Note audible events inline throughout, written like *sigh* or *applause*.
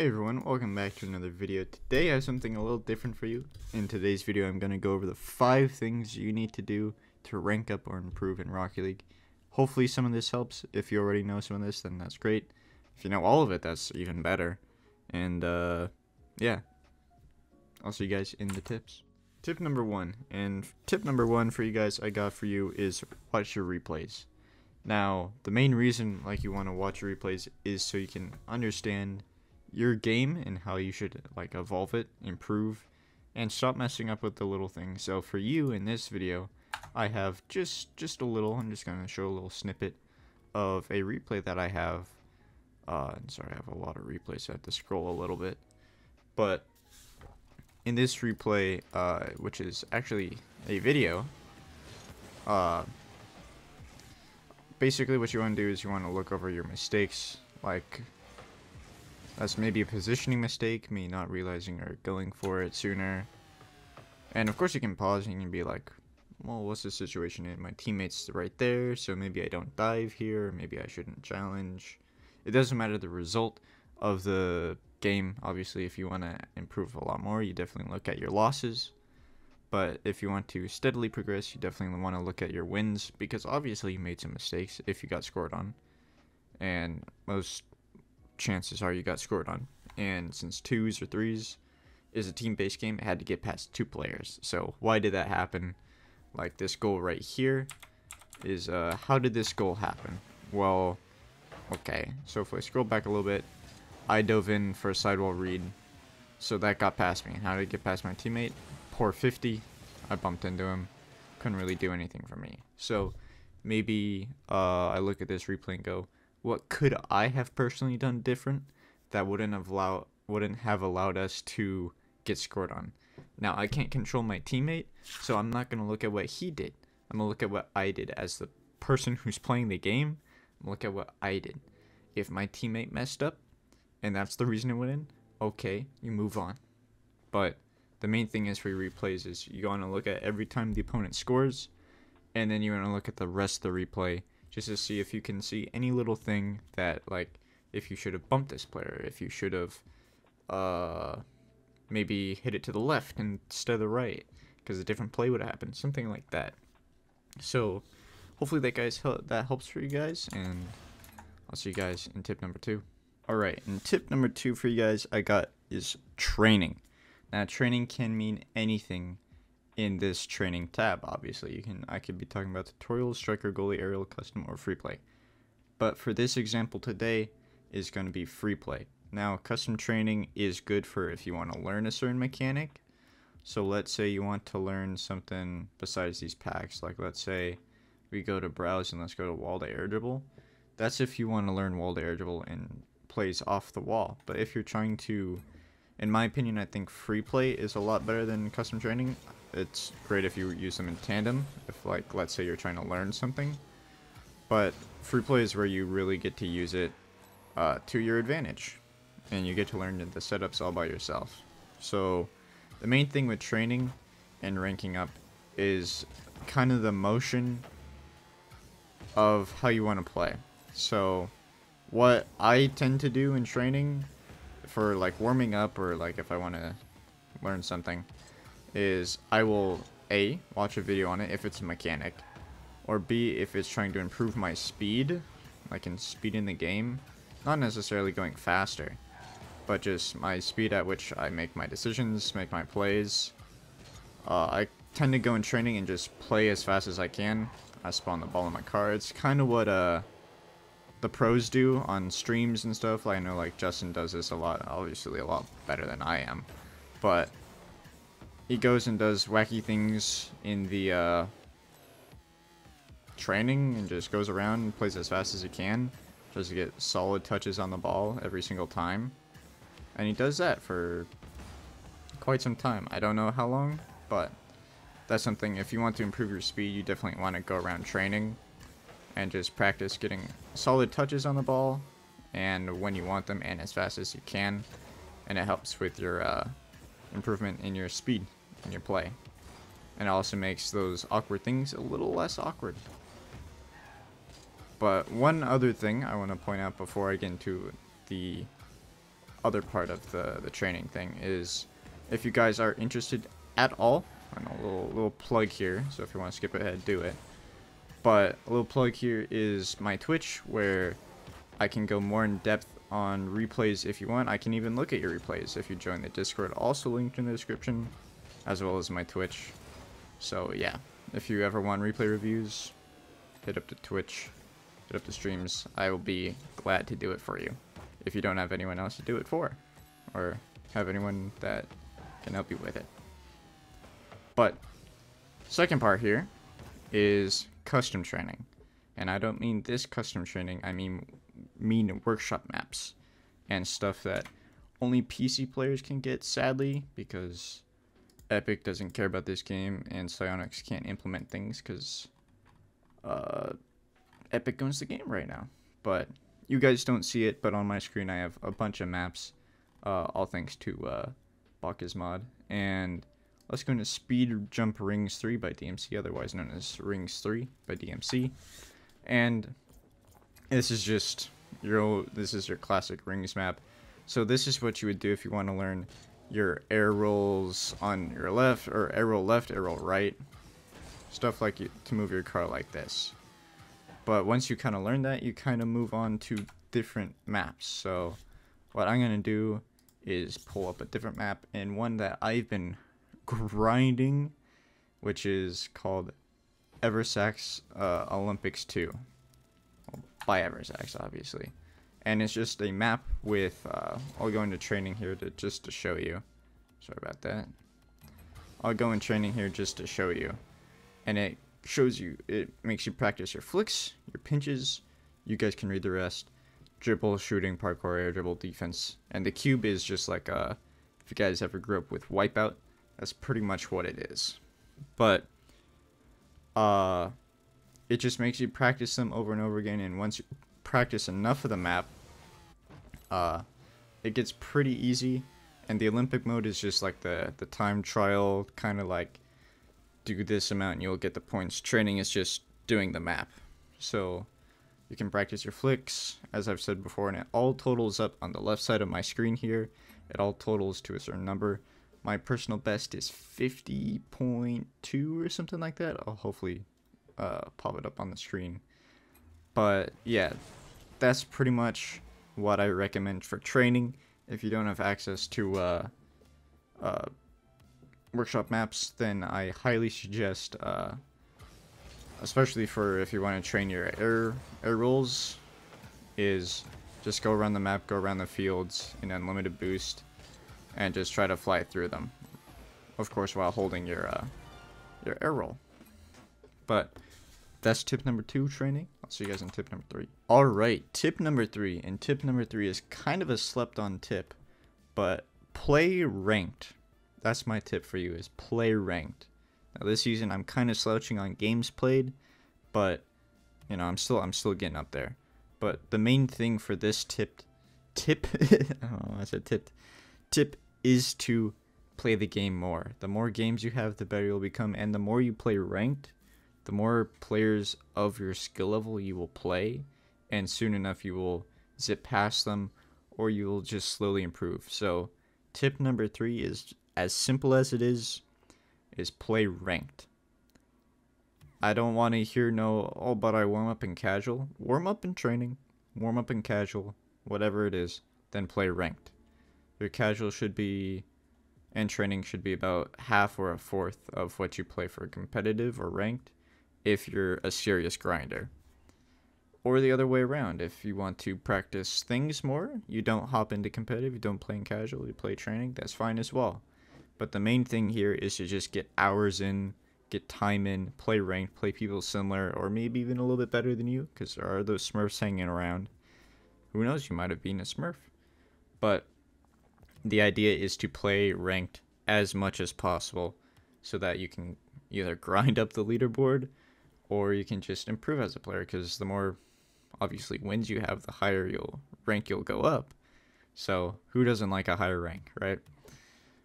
Hey everyone, welcome back to another video. Today I have something a little different for you. In today's video I'm going to go over the 5 things you need to do to rank up or improve in Rocket League. Hopefully some of this helps. If you already know some of this then that's great. If you know all of it that's even better. And uh, yeah, I'll see you guys in the tips. Tip number 1, and tip number 1 for you guys I got for you is watch your replays. Now, the main reason like you want to watch your replays is so you can understand your game and how you should like evolve it, improve, and stop messing up with the little things. So for you in this video, I have just just a little. I'm just gonna show a little snippet of a replay that I have. Uh, sorry, I have a lot of replays. So I have to scroll a little bit, but in this replay, uh, which is actually a video, uh, basically what you want to do is you want to look over your mistakes, like that's maybe a positioning mistake, me not realizing or going for it sooner. And of course you can pause and you can be like, well, what's the situation in my teammates right there, so maybe I don't dive here, maybe I shouldn't challenge. It doesn't matter the result of the game. Obviously, if you want to improve a lot more, you definitely look at your losses. But if you want to steadily progress, you definitely want to look at your wins because obviously you made some mistakes if you got scored on. And most chances are you got scored on. And since twos or threes is a team based game, it had to get past two players. So why did that happen? Like this goal right here is uh, how did this goal happen? Well, okay. So if I scroll back a little bit, I dove in for a sidewall read. So that got past me. How did it get past my teammate? Poor 50. I bumped into him. Couldn't really do anything for me. So maybe uh, I look at this replay and go, what could I have personally done different that wouldn't have allowed wouldn't have allowed us to get scored on. Now I can't control my teammate, so I'm not gonna look at what he did. I'm gonna look at what I did as the person who's playing the game. look at what I did. If my teammate messed up, and that's the reason it went in, okay, you move on. But the main thing is for replays is you want to look at every time the opponent scores, and then you want to look at the rest of the replay just to see if you can see any little thing that like if you should have bumped this player, if you should have uh maybe hit it to the left instead of the right because a different play would happen, something like that. So hopefully that guys that helps for you guys and I'll see you guys in tip number 2. All right, and tip number 2 for you guys I got is training. Now training can mean anything in this training tab obviously. You can I could be talking about tutorials striker goalie aerial custom or free play. But for this example today is going to be free play. Now custom training is good for if you want to learn a certain mechanic. So let's say you want to learn something besides these packs. Like let's say we go to browse and let's go to wall to air dribble that's if you want to learn wall to air dribble and plays off the wall. But if you're trying to in my opinion, I think free play is a lot better than custom training it's great if you use them in tandem, if like, let's say you're trying to learn something. But free play is where you really get to use it uh, to your advantage. And you get to learn the setups all by yourself. So the main thing with training and ranking up is kind of the motion of how you want to play. So what I tend to do in training for like warming up or like if I want to learn something is I will A, watch a video on it if it's a mechanic, or B, if it's trying to improve my speed, like in speed in the game, not necessarily going faster, but just my speed at which I make my decisions, make my plays. Uh, I tend to go in training and just play as fast as I can. I spawn the ball in my car. It's kind of what uh, the pros do on streams and stuff. Like, I know like Justin does this a lot, obviously a lot better than I am. But he goes and does wacky things in the uh, training and just goes around and plays as fast as he can just to get solid touches on the ball every single time. And he does that for quite some time. I don't know how long, but that's something, if you want to improve your speed, you definitely want to go around training and just practice getting solid touches on the ball and when you want them and as fast as you can. And it helps with your uh, improvement in your speed in your play. And it also makes those awkward things a little less awkward. But one other thing I want to point out before I get into the other part of the the training thing is if you guys are interested at all know a little little plug here so if you want to skip ahead do it but a little plug here is my Twitch where I can go more in depth on replays if you want. I can even look at your replays if you join the Discord, also linked in the description, as well as my Twitch. So yeah, if you ever want replay reviews, hit up the Twitch, hit up the streams. I will be glad to do it for you. If you don't have anyone else to do it for, or have anyone that can help you with it. But second part here is custom training. And I don't mean this custom training, I mean mean workshop maps and stuff that only PC players can get sadly because Epic doesn't care about this game and Psyonix can't implement things because uh, Epic owns the game right now. But you guys don't see it, but on my screen I have a bunch of maps, uh, all thanks to uh, BakkesMod. And let's go into Speed Jump Rings 3 by DMC, otherwise known as Rings 3 by DMC. And this is just your this is your classic rings map. So this is what you would do if you want to learn your air rolls on your left or air roll left, air roll right. Stuff like you, to move your car like this. But once you kind of learn that, you kind of move on to different maps. So what I'm going to do is pull up a different map and one that I've been grinding, which is called Eversax uh, Olympics 2 by Eversax, obviously. And it's just a map with, uh, I'll go into training here to just to show you. Sorry about that. I'll go in training here just to show you. And it shows you, it makes you practice your flicks, your pinches. You guys can read the rest. Dribble, shooting, parkour, air dribble, defense. And the cube is just like, uh, if you guys ever grew up with Wipeout, that's pretty much what it is. But, uh, it just makes you practice them over and over again and once you practice enough of the map uh it gets pretty easy. And the olympic mode is just like the the time trial kind of like do this amount and you'll get the points. Training is just doing the map. So you can practice your flicks as i've said before and it all totals up on the left side of my screen here. It all totals to a certain number. My personal best is 50.2 or something like that. I'll hopefully uh, pop it up on the screen. But yeah, that's pretty much what I recommend for training. If you don't have access to uh, uh, workshop maps, then I highly suggest, uh, especially for if you want to train your air air rolls, is just go around the map, go around the fields in unlimited boost, and just try to fly through them. Of course, while holding your uh, your air roll. But that's tip number two, training. I'll see you guys in tip number three. All right, tip number three. And tip number three is kind of a slept on tip, but play ranked. That's my tip for you is play ranked. Now this season I'm kind of slouching on games played, but you know, I'm still I'm still getting up there. But the main thing for this tip tip *laughs* I said tip tip is to play the game more. The more games you have, the better you'll become and the more you play ranked, the more players of your skill level you will play, and soon enough you will zip past them or you will just slowly improve. So, tip number three is as simple as it is, is play ranked. I don't want to hear no, oh, but I warm up in casual. Warm up in training, warm up in casual, whatever it is, then play ranked. Your casual should be, and training should be about half or a fourth of what you play for competitive or ranked if you're a serious grinder. Or the other way around, if you want to practice things more, you don't hop into competitive, you don't play in casual, you play training, that's fine as well. But the main thing here is to just get hours in, get time in, play ranked, play people similar, or maybe even a little bit better than you, because there are those Smurfs hanging around. Who knows, you might have been a Smurf. But the idea is to play ranked as much as possible so that you can either *laughs* grind up the leaderboard or you can just improve as a player because the more obviously wins you have, the higher you'll rank you'll go up. So who doesn't like a higher rank, right?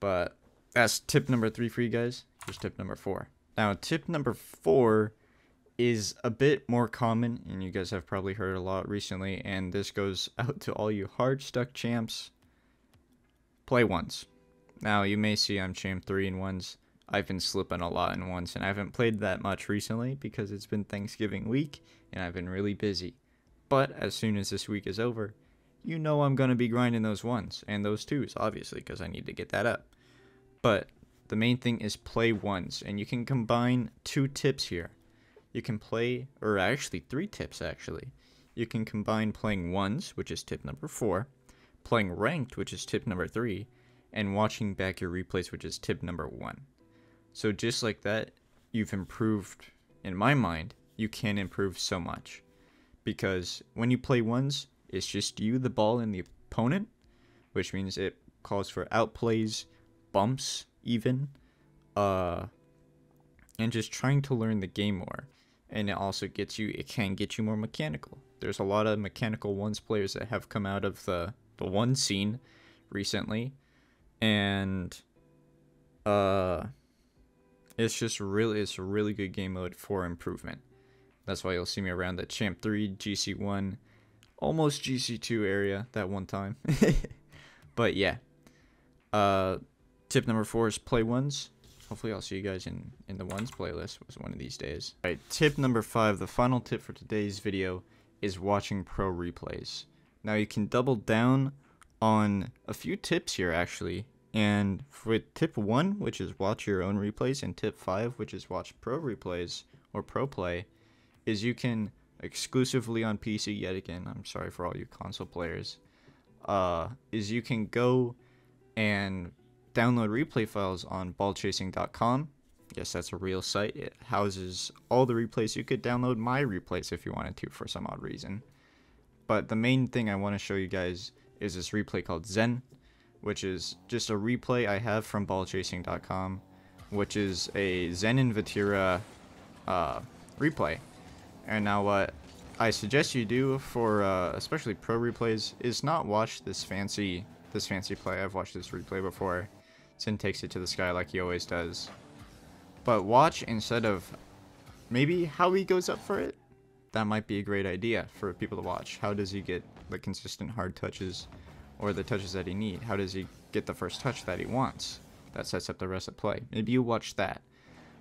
But that's tip number three for you guys. Here's tip number four. Now tip number four is a bit more common, and you guys have probably heard a lot recently, and this goes *laughs* out to all you hard stuck champs play ones. Now you may see I'm champ three in ones. I've been slipping a lot in ones, and I haven't played that much recently because it's been Thanksgiving week and I've been really busy. But as soon as this week is over, you know I'm gonna be grinding those ones and those twos, obviously, because I need to get that up. But the main thing is play ones, and you can combine two tips here. You can play, or actually three tips actually. You can combine playing ones, which is tip number four, playing ranked, which is tip number three, and watching back your replays, which is tip number one. So just like that, you've improved, in my mind, you can improve so much. Because when you play ones, it's just you, the ball, and the opponent, which means it calls for outplays, bumps, even, uh, and just trying to learn the game more. And it also gets you, it can get you more mechanical. There's a lot of mechanical ones players that have come out of the, the one scene recently, and, uh, it's just really it's a really good game mode for improvement. That's why you'll see me around the Champ 3, GC1, almost GC2 area that one time. *laughs* but yeah. Uh tip number 4 is play ones. Hopefully I'll see you guys in in the ones playlist was one of these days. All right, tip number 5, the final tip for today's video is watching pro replays. Now you can double down on a few tips here actually and for tip one, which is watch your own replays, and tip five, which is watch pro replays or pro play, is you can exclusively on PC yet again. I'm sorry for all you console players. Uh, is you can go and download replay files on ballchasing.com. Yes, that's a real site. It houses all the replays. You could download my replays if you wanted to for some odd reason. But the main thing I want to show you guys is this replay called Zen which is just a replay I have from ballchasing.com, which is a Zen Vatira uh, replay. And now what I suggest you do for uh, especially pro replays is not watch this fancy this fancy play. I've watched this replay before. Zen takes it to the sky like he always does. But watch instead of maybe how he goes up for it. That might be a great idea for people to watch. How does he get the consistent hard touches? Or the touches that he need? How does he get the first touch that he wants? That sets up the rest of play. Maybe you watch that.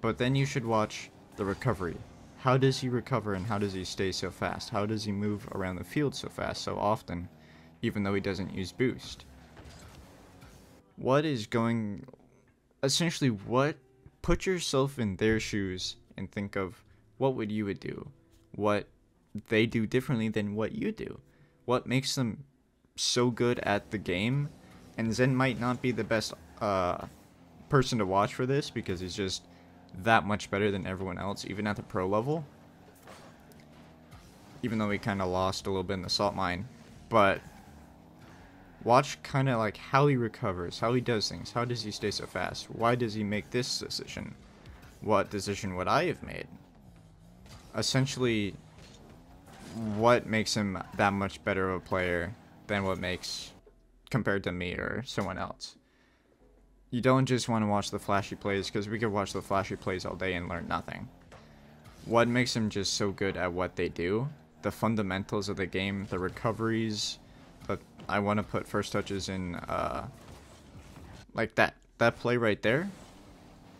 But then you should watch the recovery. How does he recover and how does he stay so fast? How does he move around the field so fast so often, even though he doesn't use boost? What is going... Essentially, what... Put yourself in their shoes and think of what would you would do? What they do differently than what you do? What makes them so good at the game, and Zen might not be the best uh, person to watch for this because he's just that much better than everyone else, even at the pro level. Even though he kind of lost a little bit in the salt mine, but watch kind of like how he recovers, how he does things, how does he stay so fast, why does he make this decision, what decision would I have made? Essentially, what makes him that much better of a player than what makes compared to me or someone else. You don't just want to watch the flashy plays because we could watch the flashy plays all day and learn nothing. What makes them just so good at what they do, the fundamentals of the game, the recoveries, but I want to put first touches in, uh, like that, that play right there,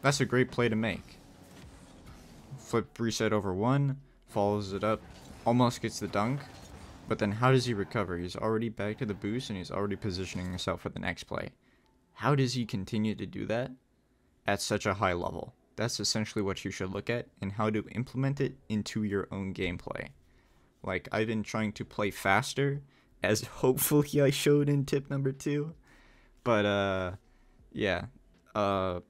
that's a great play to make. Flip reset over one, follows it up, almost gets the dunk, but then how does he recover? He's already back to the boost and he's already positioning himself for the next play. How does he continue to do that at such a high level? That's essentially what you should look at and how to implement it into your own gameplay. Like, I've been trying to play faster, as *laughs* hopefully I showed in tip number two. But, uh, yeah. Uh,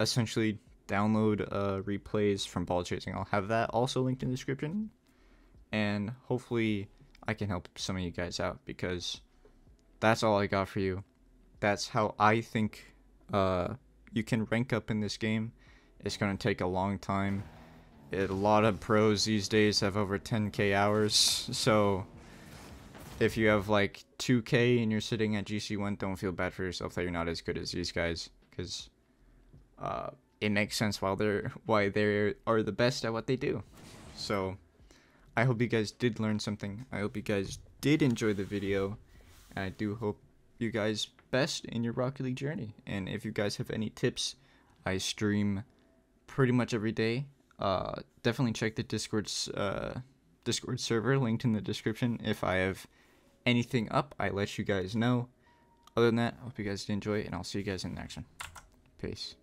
essentially, download uh, replays from ball chasing. I'll have that also linked in the description. And hopefully I can help some of you guys out because that's all I got for you. That's how I think uh, you can rank up in this game. It's going to take a long time. It, a lot of pros these days have over 10k hours, so if you have like 2k and you're sitting at GC1, don't feel bad for yourself that you're not as good as these guys, because uh, it makes sense why they're why they are the best at what they do. So I hope you guys did learn something. I hope you guys did enjoy the video. I do hope you guys best in your Rocket League journey. And if you guys have any tips, I stream pretty much every day. Uh, definitely check the Discord's uh, Discord server linked in the description. If I have anything up, I let you guys know. Other than that, I hope you guys did enjoy, and I'll see you guys in the next one. Peace.